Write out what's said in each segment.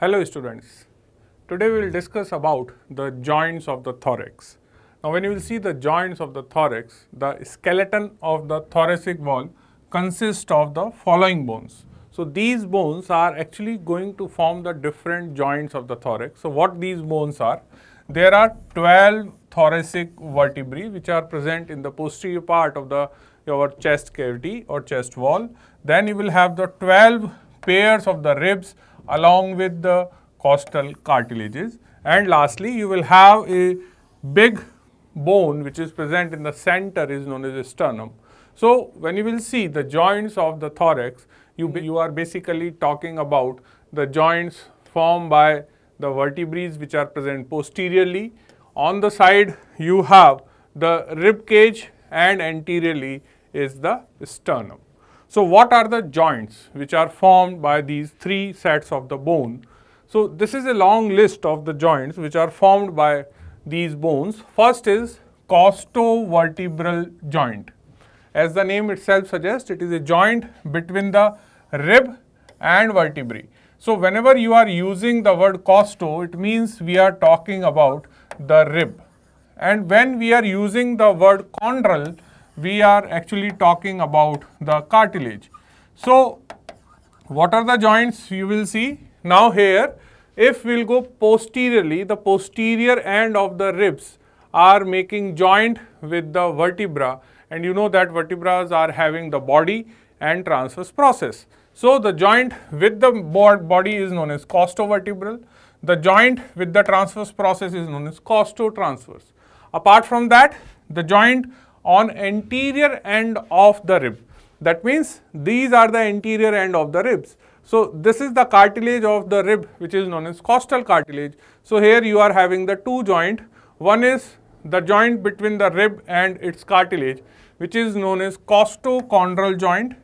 Hello students. Today we will discuss about the joints of the thorax. Now when you will see the joints of the thorax, the skeleton of the thoracic wall consists of the following bones. So these bones are actually going to form the different joints of the thorax. So what these bones are? There are 12 thoracic vertebrae which are present in the posterior part of the your chest cavity or chest wall. Then you will have the 12 pairs of the ribs along with the costal cartilages. And lastly, you will have a big bone which is present in the center is known as a sternum. So, when you will see the joints of the thorax, you, you are basically talking about the joints formed by the vertebrae which are present posteriorly. On the side, you have the rib cage and anteriorly is the sternum. So, what are the joints which are formed by these three sets of the bone? So, this is a long list of the joints which are formed by these bones. First is costovertebral joint. As the name itself suggests, it is a joint between the rib and vertebrae. So, whenever you are using the word costo, it means we are talking about the rib. And when we are using the word chondral, we are actually talking about the cartilage. So, what are the joints you will see? Now here, if we will go posteriorly, the posterior end of the ribs are making joint with the vertebra and you know that vertebrae are having the body and transverse process. So, the joint with the body is known as costovertebral. The joint with the transverse process is known as costotransverse. Apart from that, the joint on anterior end of the rib. That means these are the anterior end of the ribs. So, this is the cartilage of the rib which is known as costal cartilage. So, here you are having the two joint. One is the joint between the rib and its cartilage which is known as costochondral joint.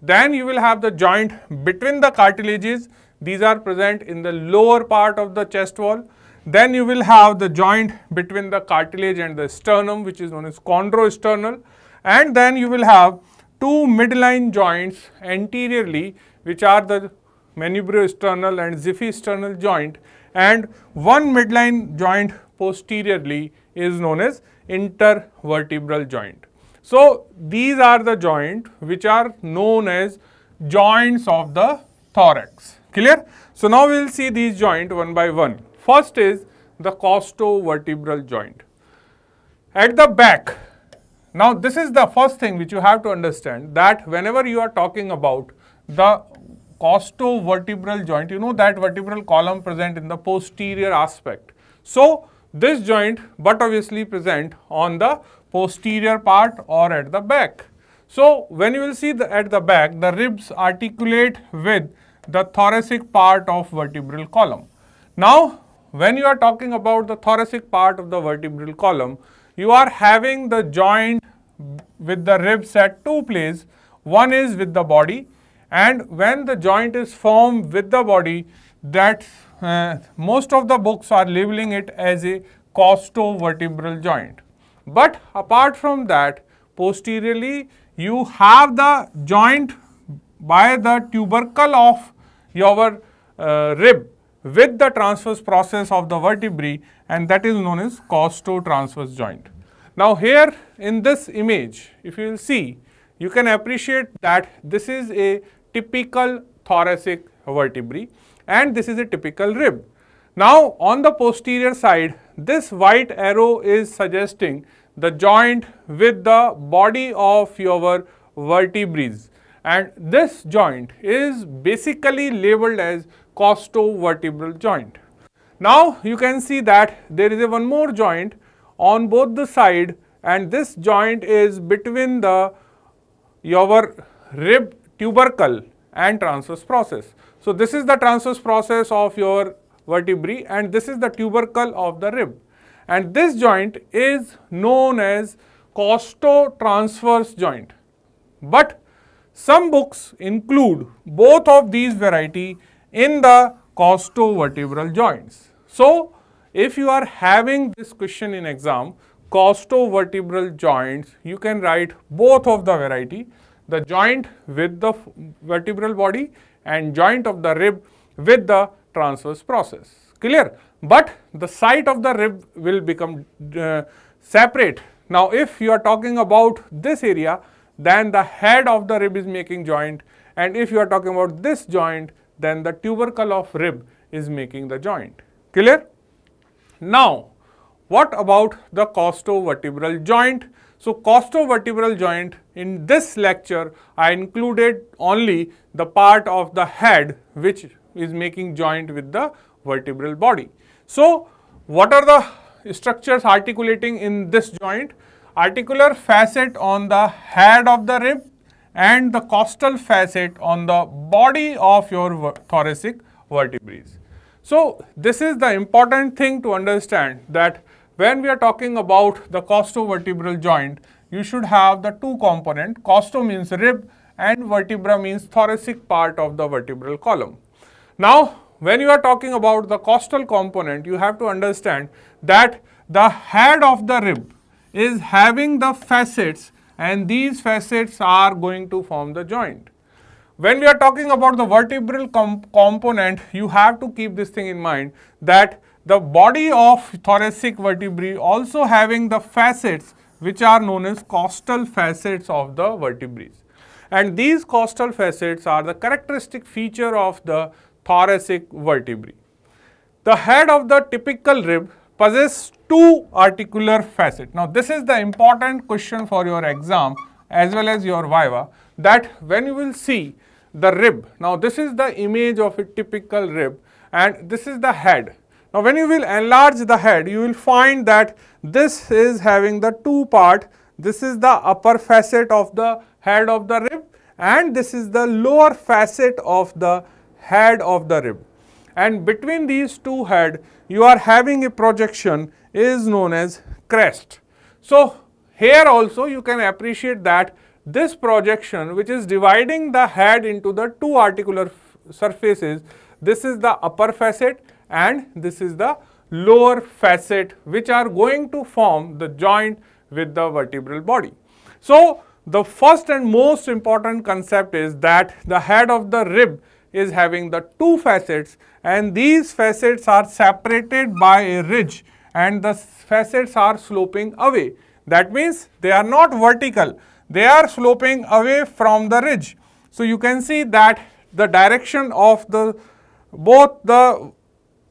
Then you will have the joint between the cartilages. These are present in the lower part of the chest wall then you will have the joint between the cartilage and the sternum which is known as chondrosternal and then you will have two midline joints anteriorly which are the manubriosternal and xiphisternal joint and one midline joint posteriorly is known as intervertebral joint. So, these are the joint which are known as joints of the thorax clear. So, now we will see these joint one by one. First is the costovertebral joint. At the back, now this is the first thing which you have to understand that whenever you are talking about the costovertebral joint, you know that vertebral column present in the posterior aspect. So, this joint but obviously present on the posterior part or at the back. So, when you will see the, at the back, the ribs articulate with the thoracic part of vertebral column. Now, when you are talking about the thoracic part of the vertebral column, you are having the joint with the ribs at two places. One is with the body and when the joint is formed with the body, that uh, most of the books are labeling it as a costovertebral joint. But apart from that, posteriorly you have the joint by the tubercle of your uh, rib with the transverse process of the vertebrae and that is known as costotransverse joint. Now here in this image, if you will see, you can appreciate that this is a typical thoracic vertebrae and this is a typical rib. Now on the posterior side, this white arrow is suggesting the joint with the body of your vertebrae and this joint is basically labeled as costovertebral joint. Now you can see that there is a one more joint on both the side and this joint is between the your rib tubercle and transverse process. So this is the transverse process of your vertebrae and this is the tubercle of the rib and this joint is known as costotransverse joint. But some books include both of these variety in the costovertebral joints. So, if you are having this question in exam, costovertebral joints, you can write both of the variety, the joint with the vertebral body and joint of the rib with the transverse process. Clear? But the site of the rib will become uh, separate. Now, if you are talking about this area, then the head of the rib is making joint and if you are talking about this joint, then the tubercle of rib is making the joint. Clear? Now, what about the costovertebral joint? So, costovertebral joint in this lecture I included only the part of the head which is making joint with the vertebral body. So, what are the structures articulating in this joint? Articular facet on the head of the rib and the costal facet on the body of your thoracic vertebrae. So, this is the important thing to understand that when we are talking about the costovertebral joint, you should have the two component, costo means rib and vertebra means thoracic part of the vertebral column. Now, when you are talking about the costal component, you have to understand that the head of the rib is having the facets and these facets are going to form the joint. When we are talking about the vertebral com component, you have to keep this thing in mind that the body of thoracic vertebrae also having the facets which are known as costal facets of the vertebrae. And these costal facets are the characteristic feature of the thoracic vertebrae. The head of the typical rib possesses two articular facets. Now, this is the important question for your exam as well as your viva that when you will see the rib, now this is the image of a typical rib and this is the head now, when you will enlarge the head, you will find that this is having the two part. This is the upper facet of the head of the rib and this is the lower facet of the head of the rib. And between these two head, you are having a projection is known as crest. So, here also you can appreciate that this projection which is dividing the head into the two articular surfaces, this is the upper facet and this is the lower facet which are going to form the joint with the vertebral body. So, the first and most important concept is that the head of the rib is having the two facets and these facets are separated by a ridge and the facets are sloping away. That means they are not vertical, they are sloping away from the ridge. So, you can see that the direction of the both the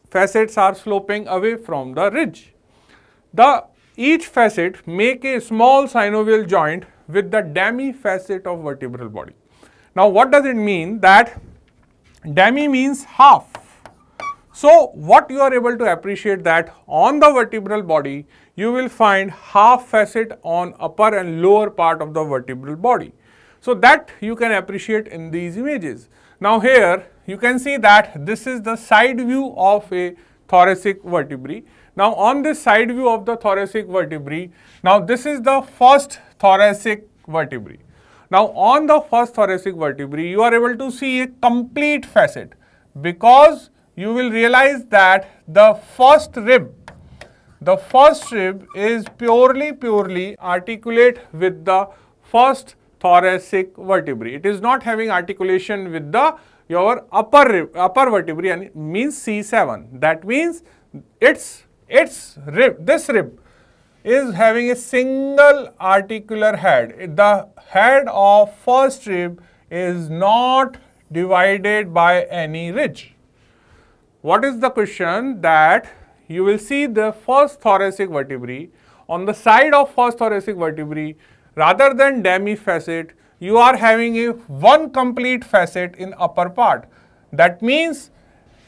facets are sloping away from the ridge. The each facet make a small synovial joint with the demi facet of vertebral body. Now, what does it mean that demi means half. So, what you are able to appreciate that on the vertebral body, you will find half facet on upper and lower part of the vertebral body. So, that you can appreciate in these images. Now, here you can see that this is the side view of a thoracic vertebrae. Now, on this side view of the thoracic vertebrae, now this is the first thoracic vertebrae. Now, on the first thoracic vertebrae, you are able to see a complete facet because you will realize that the first rib, the first rib is purely, purely articulate with the first thoracic vertebrae. It is not having articulation with the your upper rib, upper vertebrae and means C7. That means its its rib, this rib is having a single articular head. The head of first rib is not divided by any ridge. What is the question? That you will see the first thoracic vertebrae. On the side of first thoracic vertebrae rather than demi-facet you are having a one complete facet in upper part. That means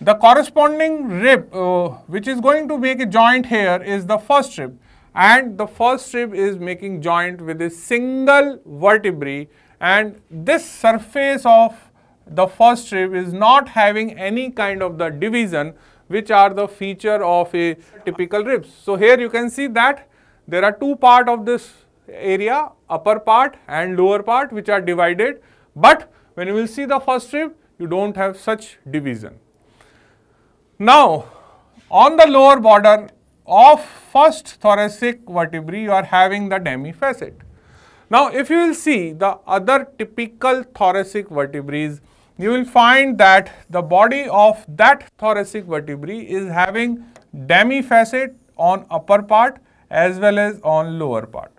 the corresponding rib uh, which is going to make a joint here is the first rib. And the first rib is making joint with a single vertebrae. And this surface of the first rib is not having any kind of the division which are the feature of a typical ribs. So, here you can see that there are two part of this area upper part and lower part which are divided but when you will see the first rib you do not have such division. Now on the lower border of first thoracic vertebrae you are having the demi-facet. Now if you will see the other typical thoracic vertebrae you will find that the body of that thoracic vertebrae is having demi-facet on upper part as well as on lower part.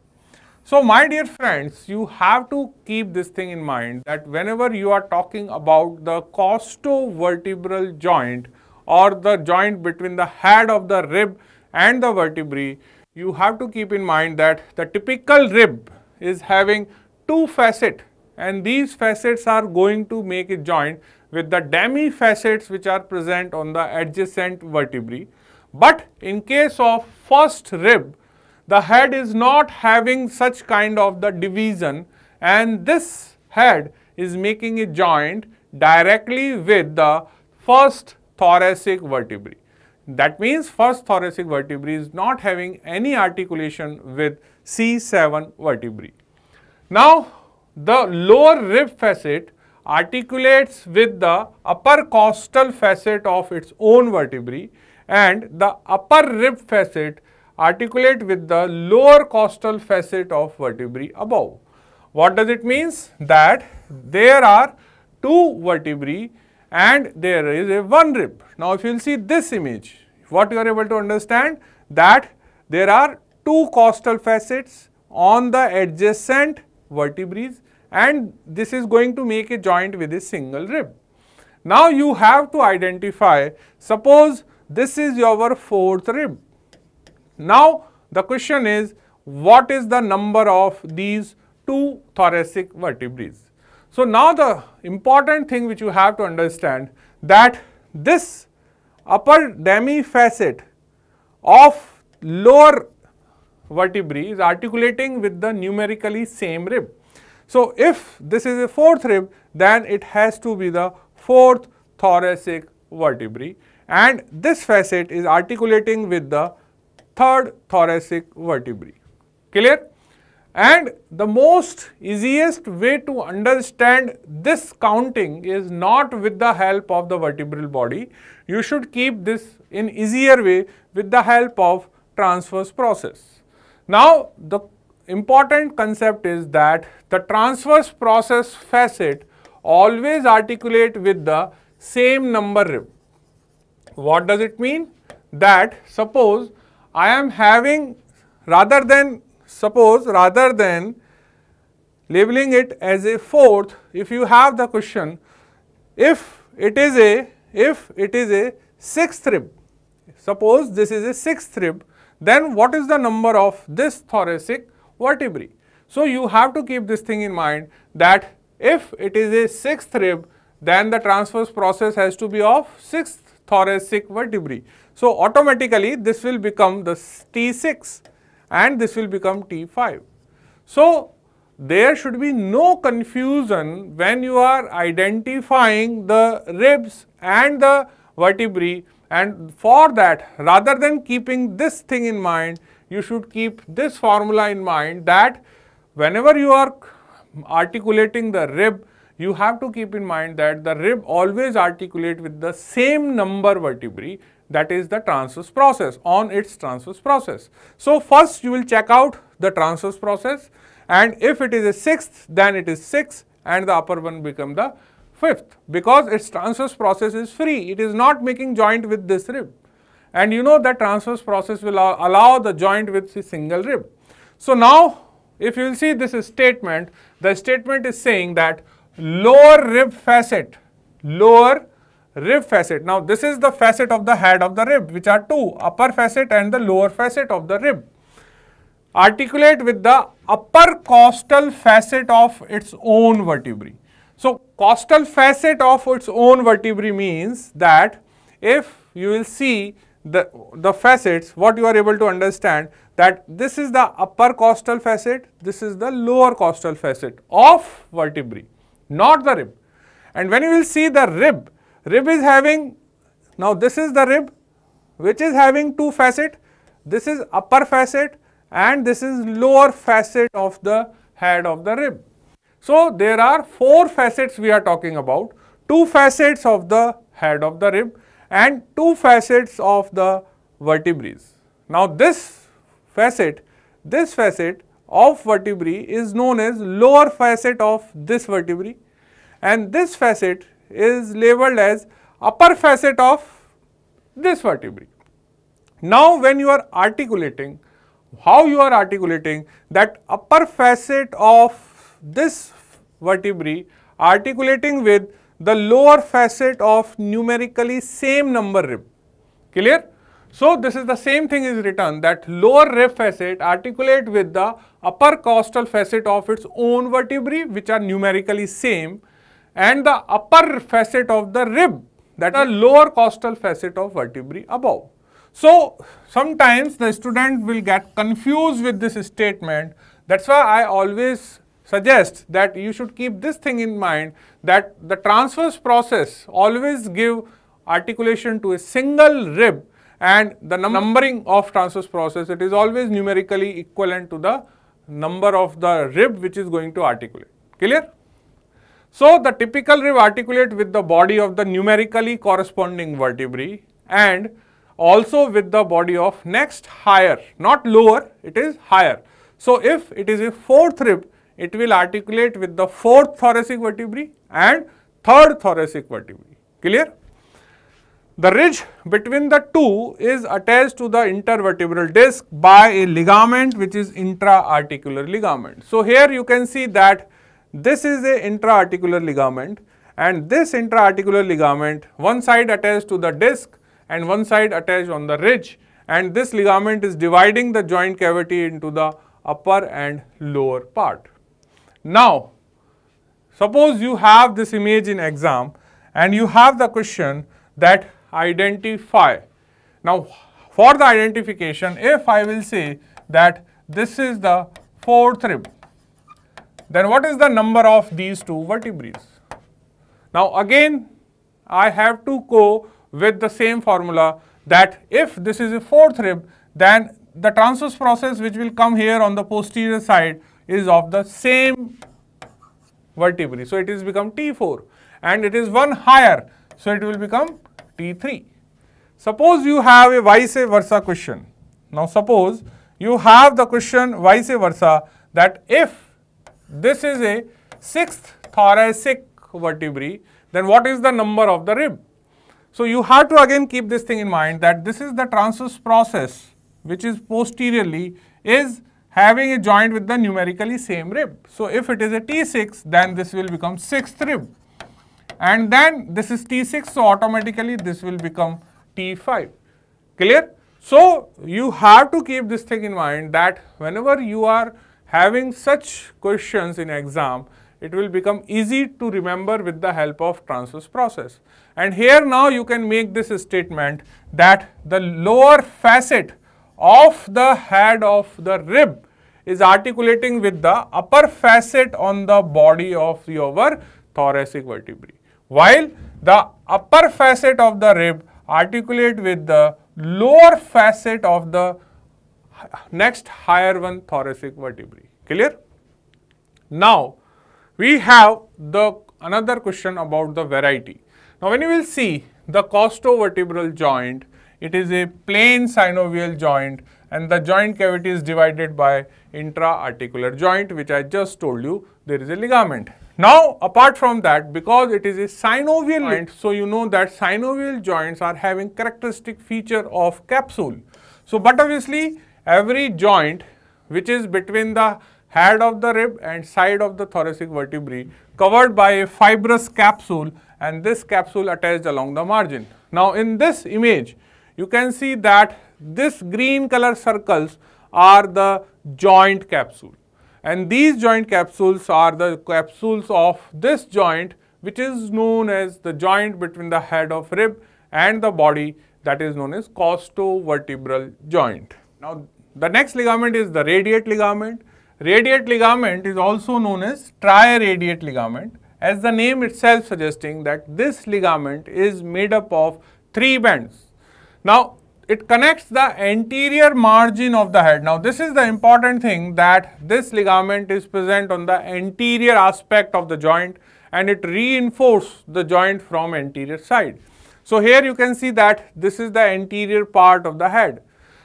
So my dear friends, you have to keep this thing in mind that whenever you are talking about the costovertebral joint or the joint between the head of the rib and the vertebrae, you have to keep in mind that the typical rib is having two facet and these facets are going to make a joint with the demi facets which are present on the adjacent vertebrae. But in case of first rib, the head is not having such kind of the division and this head is making a joint directly with the first thoracic vertebrae. That means first thoracic vertebrae is not having any articulation with C7 vertebrae. Now, the lower rib facet articulates with the upper costal facet of its own vertebrae and the upper rib facet articulate with the lower costal facet of vertebrae above. What does it means? That there are two vertebrae and there is a one rib. Now, if you will see this image, what you are able to understand that there are two costal facets on the adjacent vertebrae and this is going to make a joint with a single rib. Now, you have to identify, suppose this is your fourth rib. Now, the question is, what is the number of these two thoracic vertebrae? So now the important thing which you have to understand that this upper demi facet of lower vertebrae is articulating with the numerically same rib. So if this is a fourth rib, then it has to be the fourth thoracic vertebrae and this facet is articulating with the third thoracic vertebrae. Clear? And the most easiest way to understand this counting is not with the help of the vertebral body. You should keep this in easier way with the help of transverse process. Now, the important concept is that the transverse process facet always articulate with the same number rib. What does it mean? That suppose I am having rather than Suppose rather than labeling it as a fourth, if you have the question, if it is a, if it is a sixth rib, suppose this is a sixth rib, then what is the number of this thoracic vertebrae? So you have to keep this thing in mind that if it is a sixth rib, then the transverse process has to be of sixth thoracic vertebrae. So automatically this will become the T6 and this will become T5. So, there should be no confusion when you are identifying the ribs and the vertebrae and for that rather than keeping this thing in mind, you should keep this formula in mind that whenever you are articulating the rib, you have to keep in mind that the rib always articulate with the same number vertebrae that is the transverse process on its transverse process. So, first you will check out the transverse process and if it is a sixth then it is 6 and the upper one become the fifth because its transverse process is free it is not making joint with this rib and you know that transverse process will allow the joint with a single rib. So, now if you will see this statement the statement is saying that lower rib facet lower rib facet. Now, this is the facet of the head of the rib which are two upper facet and the lower facet of the rib. Articulate with the upper costal facet of its own vertebrae. So, costal facet of its own vertebrae means that if you will see the, the facets, what you are able to understand that this is the upper costal facet, this is the lower costal facet of vertebrae, not the rib. And when you will see the rib, Rib is having, now this is the rib which is having two facet. This is upper facet and this is lower facet of the head of the rib. So, there are four facets we are talking about, two facets of the head of the rib and two facets of the vertebrae. Now, this facet, this facet of vertebrae is known as lower facet of this vertebrae and this facet is labeled as upper facet of this vertebrae. Now, when you are articulating, how you are articulating that upper facet of this vertebrae articulating with the lower facet of numerically same number rib. Clear? So, this is the same thing is written that lower rib facet articulate with the upper costal facet of its own vertebrae which are numerically same and the upper facet of the rib that are lower costal facet of vertebrae above. So, sometimes the student will get confused with this statement that is why I always suggest that you should keep this thing in mind that the transverse process always give articulation to a single rib and the numbering of transverse process it is always numerically equivalent to the number of the rib which is going to articulate. Clear? So, the typical rib articulate with the body of the numerically corresponding vertebrae and also with the body of next higher, not lower, it is higher. So, if it is a fourth rib, it will articulate with the fourth thoracic vertebrae and third thoracic vertebrae. Clear? The ridge between the two is attached to the intervertebral disc by a ligament which is intra-articular ligament. So, here you can see that this is a intra-articular ligament and this intra-articular ligament one side attached to the disc and one side attached on the ridge and this ligament is dividing the joint cavity into the upper and lower part. Now, suppose you have this image in exam and you have the question that identify. Now, for the identification, if I will say that this is the fourth rib then what is the number of these two vertebrae? Now again I have to go with the same formula that if this is a fourth rib then the transverse process which will come here on the posterior side is of the same vertebrae. So it is become T4 and it is one higher so it will become T3. Suppose you have a vice versa question. Now suppose you have the question vice versa that if this is a sixth thoracic vertebrae, then what is the number of the rib? So you have to again keep this thing in mind that this is the transverse process which is posteriorly is having a joint with the numerically same rib. So if it is a T6 then this will become sixth rib and then this is T6 so automatically this will become T5. Clear? So you have to keep this thing in mind that whenever you are having such questions in exam, it will become easy to remember with the help of transverse process. And here now you can make this statement that the lower facet of the head of the rib is articulating with the upper facet on the body of your thoracic vertebrae. While the upper facet of the rib articulate with the lower facet of the next higher one thoracic vertebrae. Clear? Now, we have the another question about the variety. Now, when you will see the costovertebral joint, it is a plain synovial joint and the joint cavity is divided by intra-articular joint which I just told you there is a ligament. Now, apart from that, because it is a synovial joint, so you know that synovial joints are having characteristic feature of capsule. So, but obviously every joint which is between the head of the rib and side of the thoracic vertebrae covered by a fibrous capsule and this capsule attached along the margin. Now, in this image, you can see that this green color circles are the joint capsule and these joint capsules are the capsules of this joint which is known as the joint between the head of rib and the body that is known as costovertebral joint. Now, the next ligament is the radiate ligament. Radiate ligament is also known as triradiate ligament as the name itself suggesting that this ligament is made up of three bands. Now, it connects the anterior margin of the head. Now, this is the important thing that this ligament is present on the anterior aspect of the joint and it reinforces the joint from anterior side. So, here you can see that this is the anterior part of the head.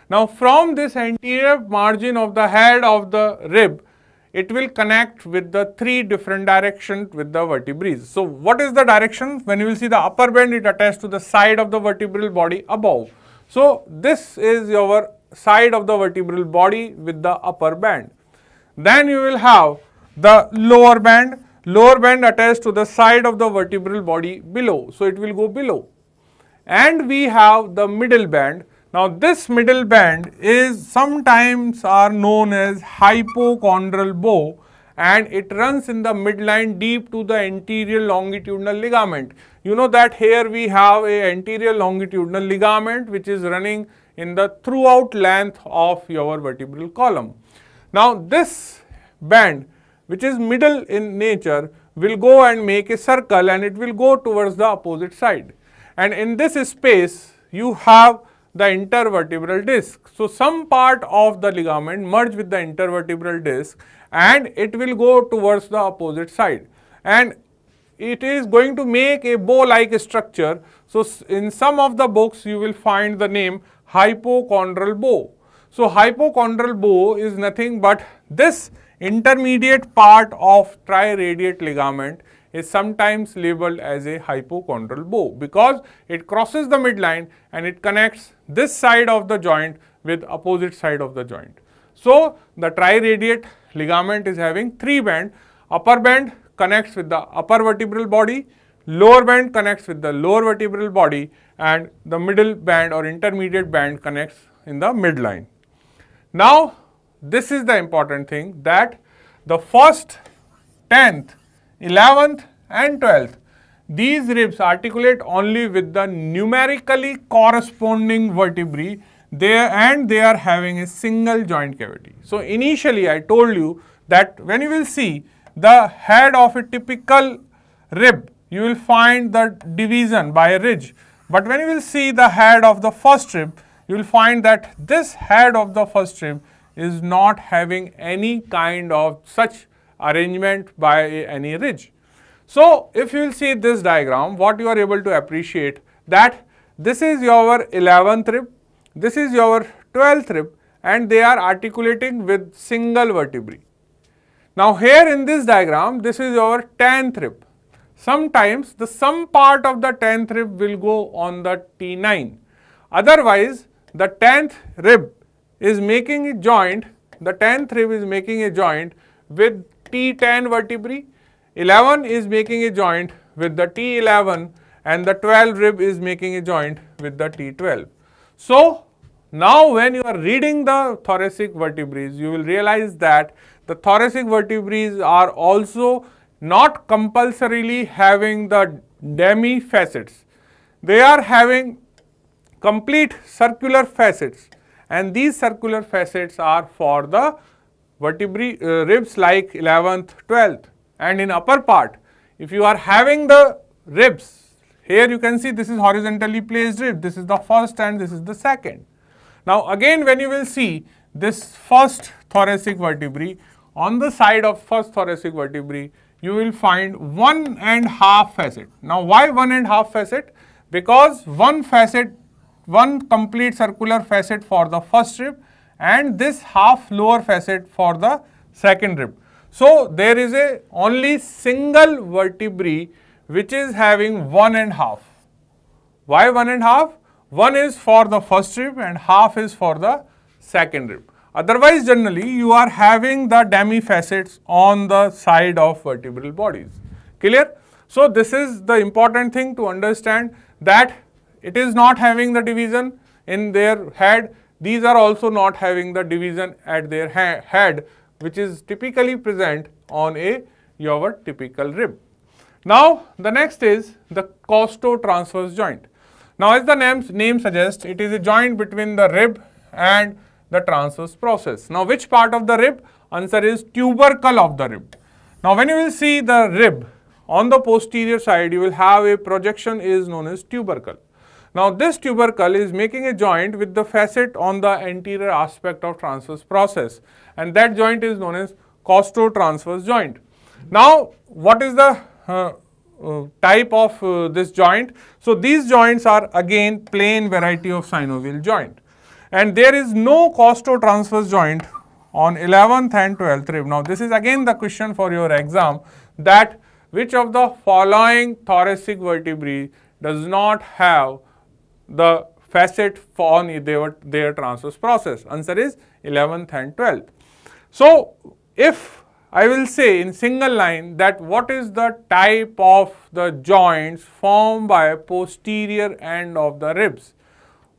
Now, from this anterior margin of the head of the rib, it will connect with the three different directions with the vertebrae. So, what is the direction? When you will see the upper band, it attached to the side of the vertebral body above. So, this is your side of the vertebral body with the upper band. Then you will have the lower band, lower band attached to the side of the vertebral body below. So, it will go below. And we have the middle band now this middle band is sometimes are known as hypochondral bow and it runs in the midline deep to the anterior longitudinal ligament. You know that here we have a anterior longitudinal ligament which is running in the throughout length of your vertebral column. Now this band which is middle in nature will go and make a circle and it will go towards the opposite side. And in this space you have the intervertebral disc. So, some part of the ligament merge with the intervertebral disc and it will go towards the opposite side and it is going to make a bow like structure. So, in some of the books you will find the name hypochondral bow. So, hypochondral bow is nothing but this intermediate part of triradiate ligament is sometimes labeled as a hypochondral bow because it crosses the midline and it connects this side of the joint with opposite side of the joint. So, the triradiate ligament is having three band, upper band connects with the upper vertebral body, lower band connects with the lower vertebral body and the middle band or intermediate band connects in the midline. Now, this is the important thing that the first 10th 11th and 12th. These ribs articulate only with the numerically corresponding vertebrae there and they are having a single joint cavity. So, initially I told you that when you will see the head of a typical rib, you will find the division by a ridge. But when you will see the head of the first rib, you will find that this head of the first rib is not having any kind of such arrangement by any ridge. So, if you will see this diagram, what you are able to appreciate that this is your 11th rib, this is your 12th rib and they are articulating with single vertebrae. Now, here in this diagram, this is your 10th rib. Sometimes the some part of the 10th rib will go on the T9. Otherwise, the 10th rib is making a joint, the 10th rib is making a joint with T10 vertebrae, 11 is making a joint with the T11 and the 12 rib is making a joint with the T12. So, now when you are reading the thoracic vertebrae, you will realize that the thoracic vertebrae are also not compulsorily having the demi facets. They are having complete circular facets and these circular facets are for the vertebrae uh, ribs like 11th, 12th and in upper part if you are having the ribs here you can see this is horizontally placed rib this is the first and this is the second. Now again when you will see this first thoracic vertebrae on the side of first thoracic vertebrae you will find one and half facet. Now why one and half facet? Because one facet, one complete circular facet for the first rib and this half lower facet for the second rib. So, there is a only single vertebrae which is having one and half. Why one and half? One is for the first rib and half is for the second rib. Otherwise, generally you are having the demi facets on the side of vertebral bodies. Clear? So, this is the important thing to understand that it is not having the division in their head these are also not having the division at their head which is typically present on a your typical rib. Now, the next is the costotransverse joint. Now, as the name, suggests, it is a joint between the rib and the transverse process. Now, which part of the rib? Answer is tubercle of the rib. Now, when you will see the rib on the posterior side, you will have a projection is known as tubercle. Now, this tubercle is making a joint with the facet on the anterior aspect of transverse process and that joint is known as costotransverse joint. Now, what is the uh, uh, type of uh, this joint? So, these joints are again plain variety of synovial joint and there is no costotransverse joint on 11th and 12th rib. Now, this is again the question for your exam that which of the following thoracic vertebrae does not have the facet on their, their transverse process? Answer is 11th and 12th. So, if I will say in single line that what is the type of the joints formed by posterior end of the ribs.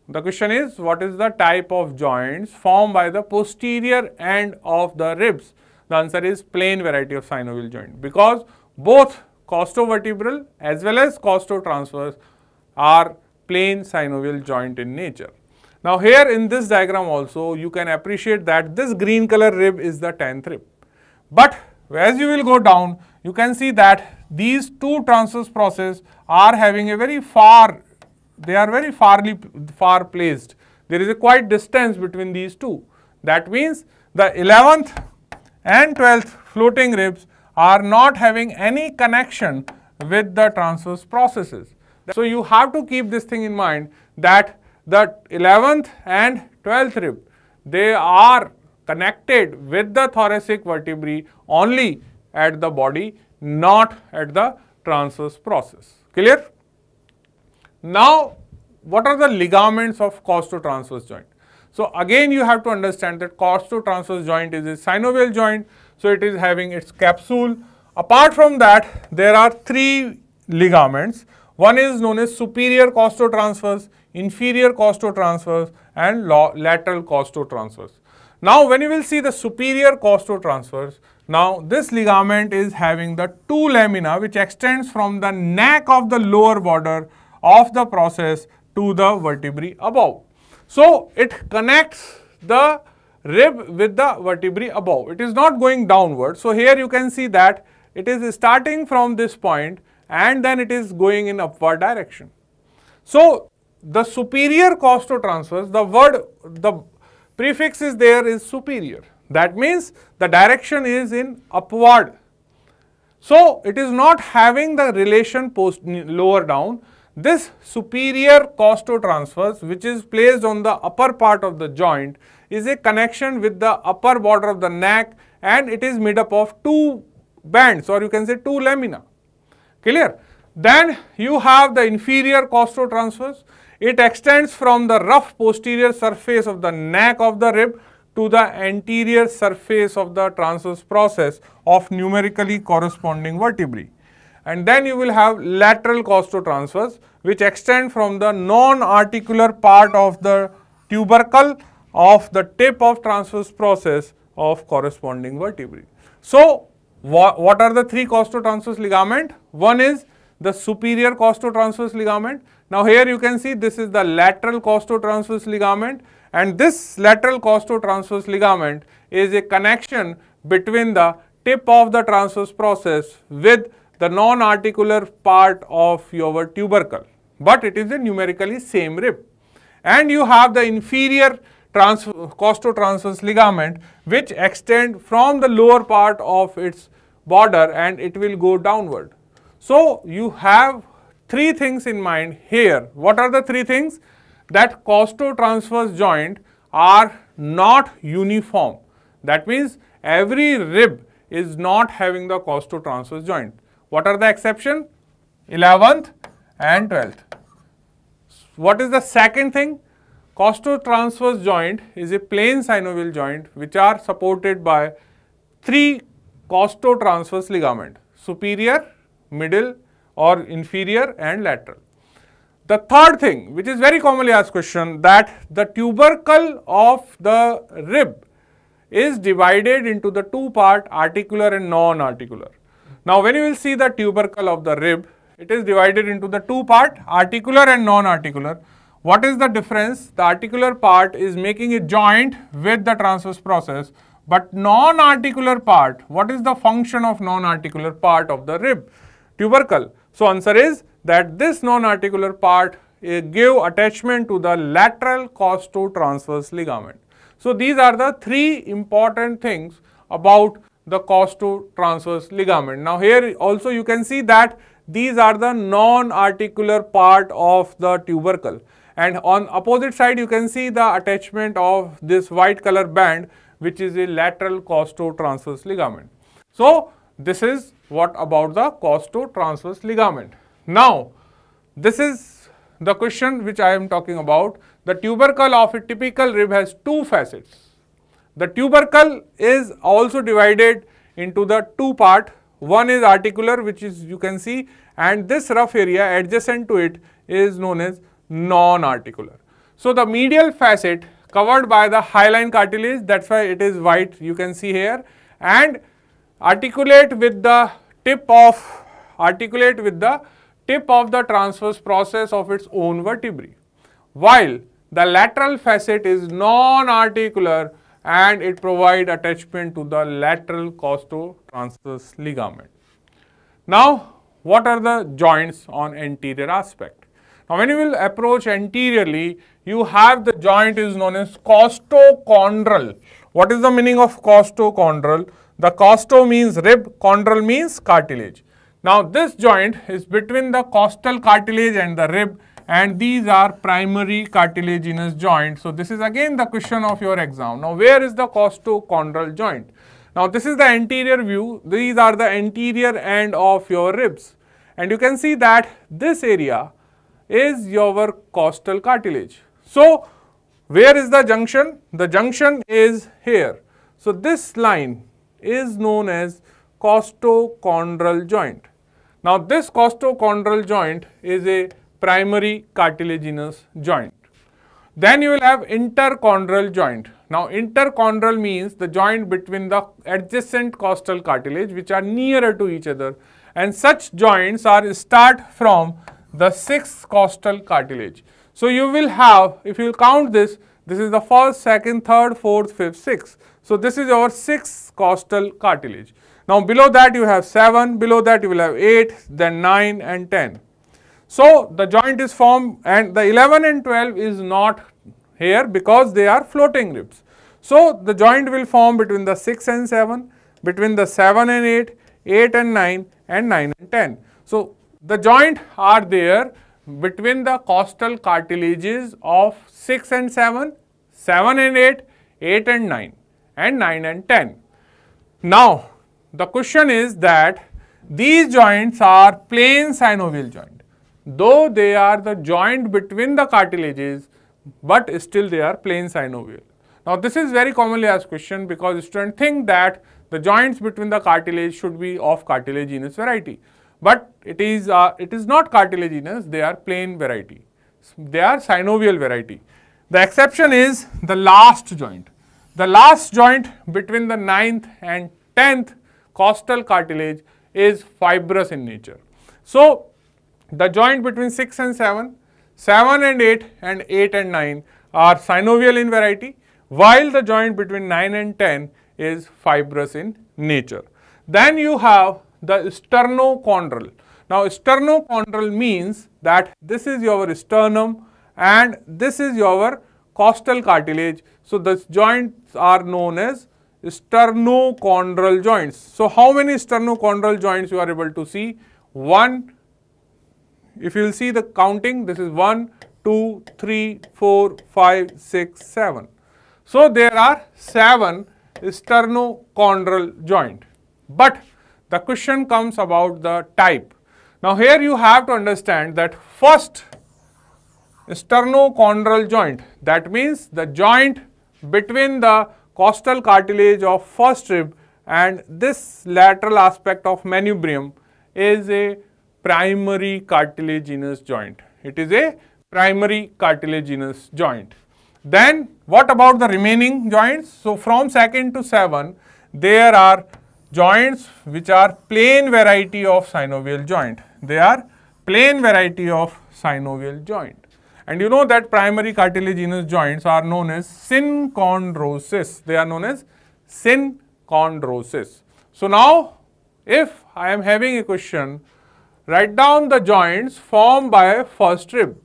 The question is what is the type of joints formed by the posterior end of the ribs. The answer is plain variety of synovial joint because both costovertebral as well as costotransverse are plain synovial joint in nature. Now here in this diagram also you can appreciate that this green color rib is the 10th rib. But as you will go down, you can see that these two transverse process are having a very far, they are very farly far placed. There is a quite distance between these two. That means the 11th and 12th floating ribs are not having any connection with the transverse processes. So you have to keep this thing in mind that the 11th and 12th rib, they are connected with the thoracic vertebrae only at the body, not at the transverse process. Clear? Now, what are the ligaments of costotransverse joint? So, again you have to understand that costotransverse joint is a synovial joint. So, it is having its capsule. Apart from that, there are three ligaments. One is known as superior costotransverse, inferior costotransverse and lateral costotransverse. Now, when you will see the superior costotransverse, now this ligament is having the two lamina which extends from the neck of the lower border of the process to the vertebrae above. So, it connects the rib with the vertebrae above. It is not going downward. So, here you can see that it is starting from this point and then it is going in upward direction. So, the superior costotransverse, the word, the prefix is there is superior. That means the direction is in upward. So, it is not having the relation post lower down. This superior costotransverse which is placed on the upper part of the joint is a connection with the upper border of the neck and it is made up of two bands or you can say two lamina. Clear? Then you have the inferior costotransverse it extends from the rough posterior surface of the neck of the rib to the anterior surface of the transverse process of numerically corresponding vertebrae. And then you will have lateral costotransverse which extend from the non-articular part of the tubercle of the tip of transverse process of corresponding vertebrae. So, what are the three costotransverse ligament? One is the superior costotransverse ligament now here you can see this is the lateral costotransverse ligament and this lateral costotransverse ligament is a connection between the tip of the transverse process with the non-articular part of your tubercle, but it is a numerically same rib. And you have the inferior costotransverse ligament which extend from the lower part of its border and it will go downward. So, you have three things in mind here. What are the three things? That costotransverse joint are not uniform. That means every rib is not having the costotransverse joint. What are the exception? 11th and 12th. What is the second thing? Costotransverse joint is a plain synovial joint which are supported by three costotransverse ligament, superior, middle or inferior and lateral. The third thing which is very commonly asked question that the tubercle of the rib is divided into the two part articular and non-articular. Now when you will see the tubercle of the rib, it is divided into the two part articular and non-articular. What is the difference? The articular part is making a joint with the transverse process but non-articular part, what is the function of non-articular part of the rib? Tubercle. So, answer is that this non-articular part uh, give attachment to the lateral costotransverse ligament. So, these are the three important things about the costotransverse ligament. Now, here also you can see that these are the non-articular part of the tubercle and on opposite side you can see the attachment of this white color band which is a lateral costotransverse ligament. So, this is what about the costotransverse ligament. Now, this is the question which I am talking about. The tubercle of a typical rib has two facets. The tubercle is also divided into the two part. One is articular which is you can see and this rough area adjacent to it is known as non-articular. So, the medial facet covered by the hyaline cartilage that is why it is white you can see here and articulate with the tip of articulate with the tip of the transverse process of its own vertebrae while the lateral facet is non-articular and it provide attachment to the lateral costotransverse ligament. Now, what are the joints on anterior aspect? Now, when you will approach anteriorly, you have the joint is known as costochondral. What is the meaning of costochondral? The costo means rib, chondral means cartilage. Now, this joint is between the costal cartilage and the rib and these are primary cartilaginous joints. So, this is again the question of your exam. Now, where is the costochondral joint? Now, this is the anterior view. These are the anterior end of your ribs and you can see that this area is your costal cartilage. So, where is the junction? The junction is here. So, this line is known as costochondral joint. Now, this costochondral joint is a primary cartilaginous joint. Then you will have interchondral joint. Now, interchondral means the joint between the adjacent costal cartilage which are nearer to each other and such joints are start from the sixth costal cartilage. So, you will have, if you count this, this is the first, second, third, fourth, fifth, sixth. So, this is our sixth costal cartilage. Now, below that you have 7, below that you will have 8, then 9 and 10. So, the joint is formed and the 11 and 12 is not here because they are floating ribs. So, the joint will form between the 6 and 7, between the 7 and 8, 8 and 9 and 9 and 10. So, the joint are there between the costal cartilages of 6 and 7, 7 and 8, 8 and 9 and 9 and 10. Now, the question is that these joints are plain synovial joint. Though they are the joint between the cartilages, but still they are plain synovial. Now, this is very commonly asked question because students think that the joints between the cartilage should be of cartilaginous variety but it is uh, it is not cartilaginous. They are plain variety. They are synovial variety. The exception is the last joint. The last joint between the ninth and 10th costal cartilage is fibrous in nature. So the joint between 6 and 7 7 and 8 and 8 and 9 are synovial in variety while the joint between 9 and 10 is fibrous in nature. Then you have the sternochondral. Now, sternochondral means that this is your sternum and this is your costal cartilage. So, the joints are known as sternochondral joints. So, how many sternochondral joints you are able to see? 1, if you will see the counting, this is 1, 2, 3, 4, 5, 6, 7. So, there are 7 sternochondral joint. But the question comes about the type. Now here you have to understand that first sternochondral joint that means the joint between the costal cartilage of first rib and this lateral aspect of manubrium is a primary cartilaginous joint. It is a primary cartilaginous joint. Then what about the remaining joints? So from second to 7 there are joints which are plain variety of synovial joint. They are plain variety of synovial joint. And you know that primary cartilaginous joints are known as synchondrosis. They are known as synchondrosis. So now, if I am having a question, write down the joints formed by first rib.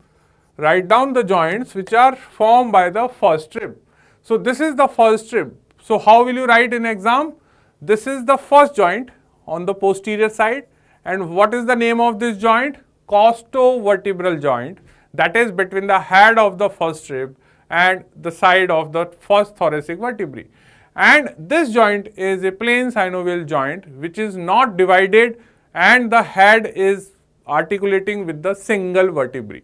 Write down the joints which are formed by the first rib. So this is the first rib. So how will you write in exam? This is the first joint on the posterior side and what is the name of this joint? Costovertebral joint that is between the head of the first rib and the side of the first thoracic vertebrae. and this joint is a plain synovial joint which is not divided and the head is articulating with the single vertebrae.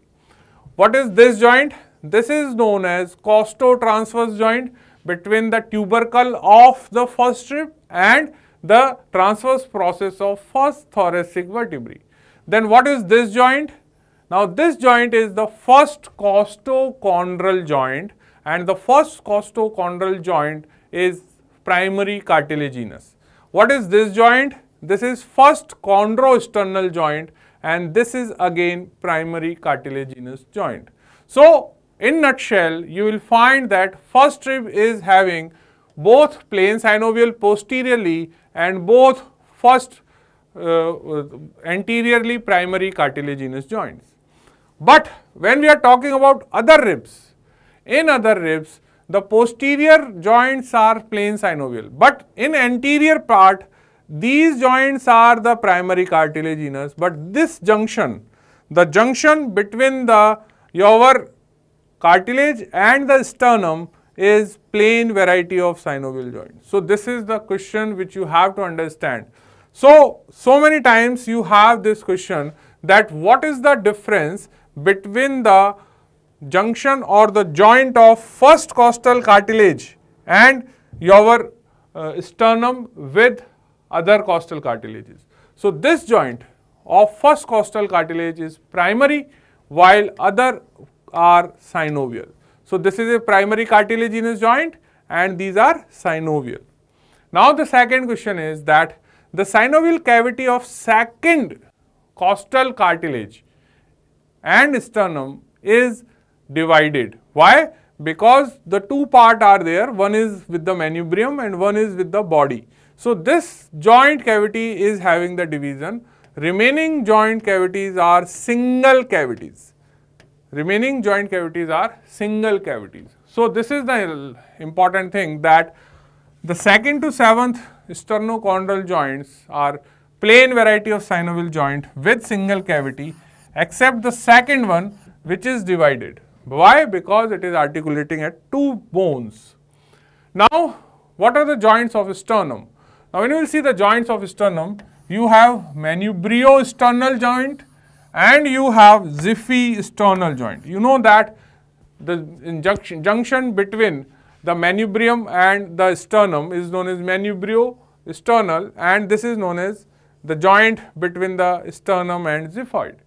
What is this joint? This is known as costotransverse joint between the tubercle of the first rib and the transverse process of first thoracic vertebrae. Then what is this joint? Now this joint is the first costochondral joint and the first costochondral joint is primary cartilaginous. What is this joint? This is first chondrosternal joint and this is again primary cartilaginous joint. So, in nutshell, you will find that first rib is having both plane synovial posteriorly and both first uh, anteriorly primary cartilaginous joints. But when we are talking about other ribs, in other ribs, the posterior joints are plane synovial, but in anterior part, these joints are the primary cartilaginous, but this junction, the junction between the your cartilage and the sternum is plain variety of synovial joint. So, this is the question which you have to understand. So, so many times you have this question that what is the difference between the junction or the joint of first costal cartilage and your uh, sternum with other costal cartilages. So, this joint of first costal cartilage is primary while other are synovial. So, this is a primary cartilaginous joint and these are synovial. Now, the second question is that the synovial cavity of second costal cartilage and sternum is divided. Why? Because the two part are there, one is with the manubrium and one is with the body. So, this joint cavity is having the division, remaining joint cavities are single cavities. Remaining joint cavities are single cavities. So, this is the important thing that the second to seventh sternochondral joints are plain variety of synovial joint with single cavity except the second one which is divided. Why? Because it is articulating at two bones. Now, what are the joints of sternum? Now, when you will see the joints of sternum, you have manubriosternal joint and you have xiphisternal joint. You know that the junction, junction between the manubrium and the sternum is known as manubriosternal and this is known as the joint between the sternum and xiphoid.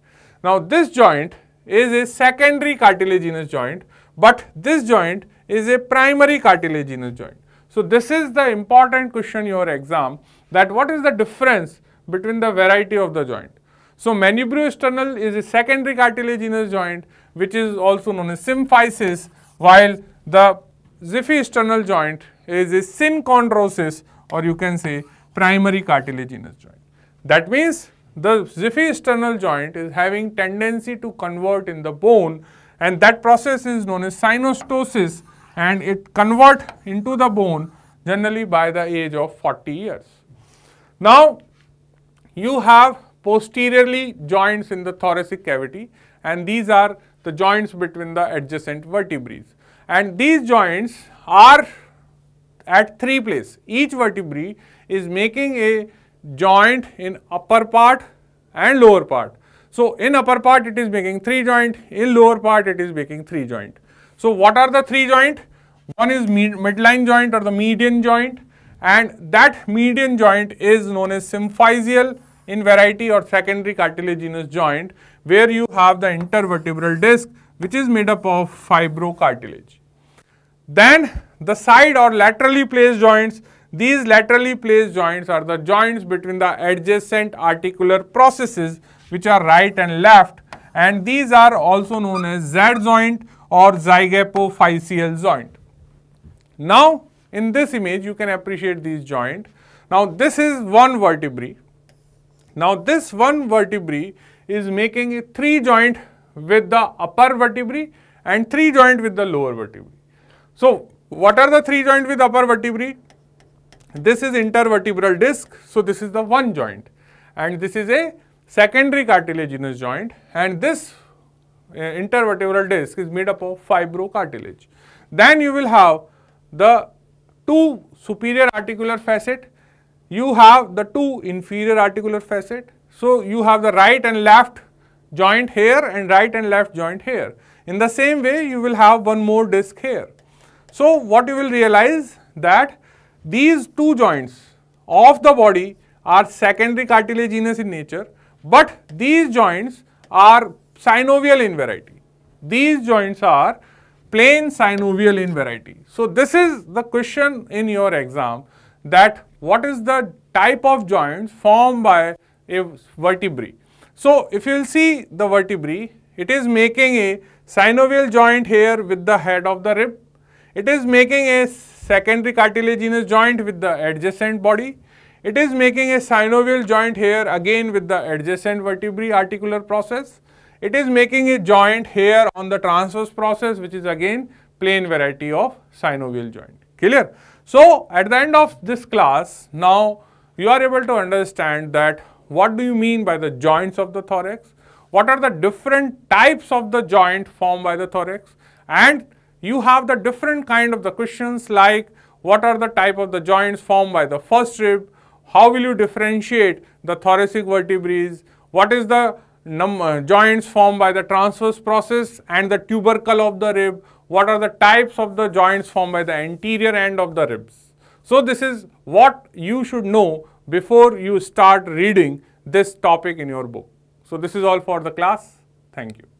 Now, this joint is a secondary cartilaginous joint, but this joint is a primary cartilaginous joint. So, this is the important question in your exam that what is the difference between the variety of the joint. So, manubriosternal is a secondary cartilaginous joint which is also known as symphysis while the xiphisternal joint is a synchondrosis or you can say primary cartilaginous joint. That means the xiphisternal joint is having tendency to convert in the bone and that process is known as synostosis and it convert into the bone generally by the age of 40 years. Now, you have posteriorly joints in the thoracic cavity and these are the joints between the adjacent vertebrae. And these joints are at three places. Each vertebrae is making a joint in upper part and lower part. So, in upper part it is making 3 joint, in lower part it is making 3 joint. So, what are the 3 joint? One is mid midline joint or the median joint and that median joint is known as symphysial in variety or secondary cartilaginous joint where you have the intervertebral disc which is made up of fibrocartilage. Then the side or laterally placed joints these laterally placed joints are the joints between the adjacent articular processes which are right and left and these are also known as Z joint or zygapophyseal joint. Now, in this image you can appreciate these joint. Now, this is one vertebrae. Now, this one vertebrae is making a three joint with the upper vertebrae and three joint with the lower vertebrae. So, what are the three joint with upper vertebrae? This is intervertebral disc, so this is the one joint and this is a secondary cartilaginous joint and this uh, intervertebral disc is made up of fibrocartilage. Then you will have the two superior articular facet, you have the two inferior articular facet. So, you have the right and left joint here and right and left joint here. In the same way, you will have one more disc here. So, what you will realize that these two joints of the body are secondary cartilaginous in nature, but these joints are synovial in variety. These joints are plain synovial in variety. So, this is the question in your exam that what is the type of joints formed by a vertebrae. So, if you will see the vertebrae, it is making a synovial joint here with the head of the rib. It is making a secondary cartilaginous joint with the adjacent body. It is making a synovial joint here again with the adjacent vertebrae articular process. It is making a joint here on the transverse process which is again plain variety of synovial joint. Clear? So, at the end of this class, now you are able to understand that what do you mean by the joints of the thorax, what are the different types of the joint formed by the thorax? And you have the different kind of the questions like what are the type of the joints formed by the first rib, how will you differentiate the thoracic vertebrae, what is the uh, joints formed by the transverse process and the tubercle of the rib, what are the types of the joints formed by the anterior end of the ribs. So, this is what you should know before you start reading this topic in your book. So, this is all for the class. Thank you.